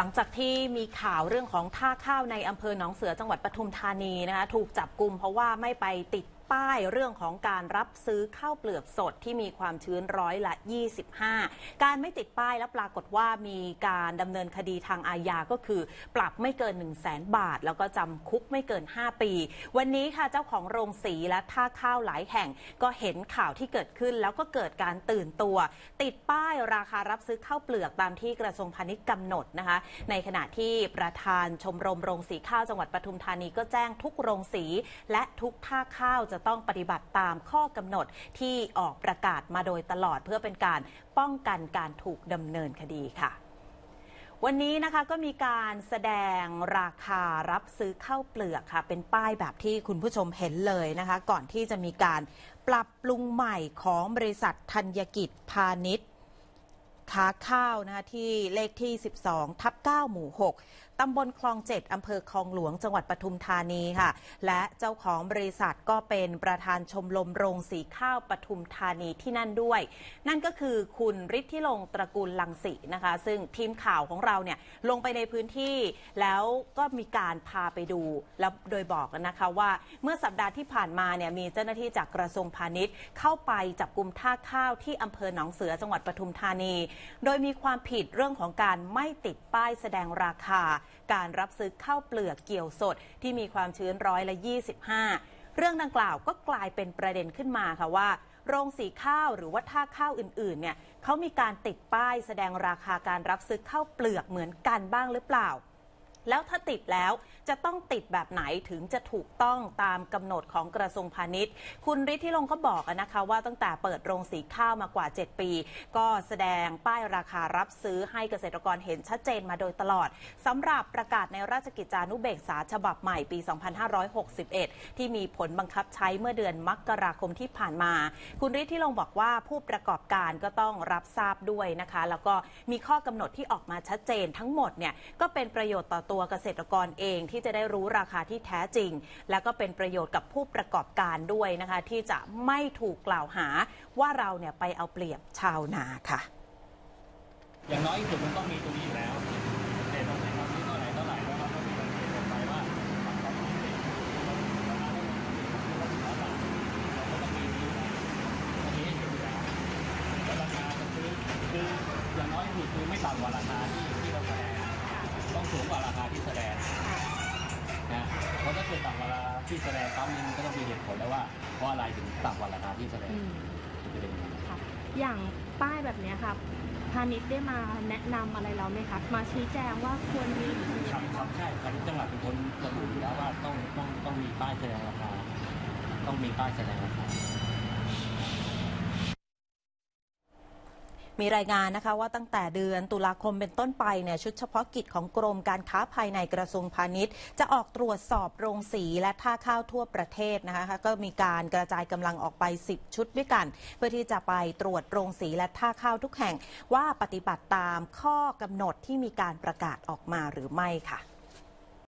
หลังจากที่มีข่าวเรื่องของท่าข้าวในอำเภอหนองเสือจังหวัดปทุมธานีนะคะถูกจับกลุ่มเพราะว่าไม่ไปติด ป้ายเรื่องของการรับซื้อข้าวเปลือกสดที่มีความชื้นร้อยละ 25 การไม่ติดป้ายและปรากฏว่ามีการดำเนินคดีทางอาญาก็คือ ปรับไม่เกิน 1 0 0 0 0แบาท แล้วก็จำคุกไม่เกิน 5 ปี วันนี้ค่ะเจ้าของโรงสีและท่าข้าวหลายแห่งก็เห็นข่าวที่เกิดขึ้น แล้วก็เกิดการตื่นตัว ติดป้ายราคารับซื้อข้าวเปลือกตามที่กระทรวงพาณิชย์กำหนดนะคะ ในขณะที่ประธานชมรมโรงสีข้าวจังหวัดปทุมธานีก็แจ้งทุกโรงสีและทุกท่าข้าวจะต้องปฏิบัติตามข้อกำหนดที่ออกประกาศมาโดยตลอดเพื่อเป็นการป้องกันการถูกดำเนินคดีค่ะวันนี้นะคะก็มีการแสดงราคารับซื้อข้าวเปลือกค่ะ เป็นป้ายแบบที่คุณผู้ชมเห็นเลยนะคะ ก่อนที่จะมีการปรับปรุงใหม่ของบริษัทธัญกิจพาณิชย์ ค้าข้าวนะคะที่เลขที่ 12 ทับ 9 หมู่ 6 ตำบลคลอง 7 อำเภอคลองหลวง จังหวัดปทุมธานีค่ะ และเจ้าของบริษัทก็เป็นประธานชมรมโรงสีข้าวปทุมธานีที่นั่นด้วย นั่นก็คือคุณฤทธิลงตระกูลลังสีนะคะ ซึ่งทีมข่าวของเราเนี่ยลงไปในพื้นที่ แล้วก็มีการพาไปดู แล้วโดยบอกนะคะว่าเมื่อสัปดาห์ที่ผ่านมาเนี่ยมีเจ้าหน้าที่จากกระทรวงพาณิชย์ เข้าไปจับกลุ่มท่าข้าวที่อำเภอหนองเสือจังหวัดปทุมธานีโดยมีความผิดเรื่องของการไม่ติดป้ายแสดงราคา การรับซื้อข้าวเปลือกเกี่ยวสด ที่มีความชื้นร้อยละ 25 เรื่องดังกล่าวก็กลายเป็นประเด็นขึ้นมาค่ะว่าโรงสีข้าวหรือว่าท่าข้าวอื่นๆเนี่ยเขามีการติดป้ายแสดงราคาการรับซื้อข้าวเปลือกเหมือนกันบ้างหรือเปล่า แล้วถ้าติดแล้ว จะต้องติดแบบไหนถึงจะถูกต้องตามกำหนดของกระทรวงพาณิชย์ คุณฤทธิลงก็บอกนะคะว่าตั้งแต่เปิดโรงสีข้าวมากว่า 7 ปี ก็แสดงป้ายราคารับซื้อให้เกษตรกรเห็นชัดเจนมาโดยตลอดสำหรับประกาศในราชกิจจานุเบกษาฉบับใหม่ปี 2561 ที่มีผลบังคับใช้เมื่อเดือนมกราคมที่ผ่านมา คุณฤทธิลงบอกว่าผู้ประกอบการก็ต้องรับทราบด้วยนะคะ แล้วก็มีข้อกำหนดที่ออกมาชัดเจนทั้งหมดเนี่ยก็เป็นประโยชน์ต่อตัวเกษตรกรเองที่จะได้รู้ราคาที่แท้จริง และก็เป็นประโยชน์กับผู้ประกอบการด้วยนะคะ ที่จะไม่ถูกกล่าวหาว่าเราเนี่ยไปเอาเปรียบชาวนาค่ะ อย่างน้อยที่สุดมันต้องมีตรงนี้อยู่แล้วแต่ตรงไหนตรงนี้เท่าไหร่เท่าไหร่แล้วเราก็มีรายละเอียดลงไปว่าฝั่งของเราเนี่ราคาเท่าไหร่เราก็ต้องมีนี้ตรงนี้ให้เห็นอยู่แล้วแล้วราคาจะซื้อคืออย่างน้อยที่สุดคือไม่ต่ำกว่าราคาที่ที่เราแสดงต้องสูงกว่าราคาที่แสดงนะเพราะถ้าเกิดต่ำกว่าราคา ที่แสดงปั๊บนี่มันก็ต้องมีเหตุผลแล้วว่าเพราะอะไรถึงต่ำกว่าราคาที่แสดงอืมจะเป็นอย่างนั้นค่ะอย่างป้ายแบบเนี้ยค่ะพาณิชย์ได้มาแนะนำอะไรเราไหมคะมาชี้แจงว่าควรมีหรือยังครับไงครับใช่ครับจังหวัดเป็นคนระบุอยู่แล้วว่าต้องต้องต้องมีป้ายแสดงราคาต้องมีป้ายแสดงราคา มีรายงานนะคะว่าตั้งแต่เดือนตุลาคมเป็นต้นไปเนี่ยชุดเฉพาะกิจของกรมการค้าภายในกระทรวงพาณิชย์ จะออกตรวจสอบโรงสีและท่าข้าวทั่วประเทศนะคะก็มีการกระจายกำลังออกไป 10 ชุดด้วยกัน เพื่อที่จะไปตรวจโรงสีและท่าข้าวทุกแห่งว่าปฏิบัติตามข้อกำหนดที่มีการประกาศออกมาหรือไม่ค่ะ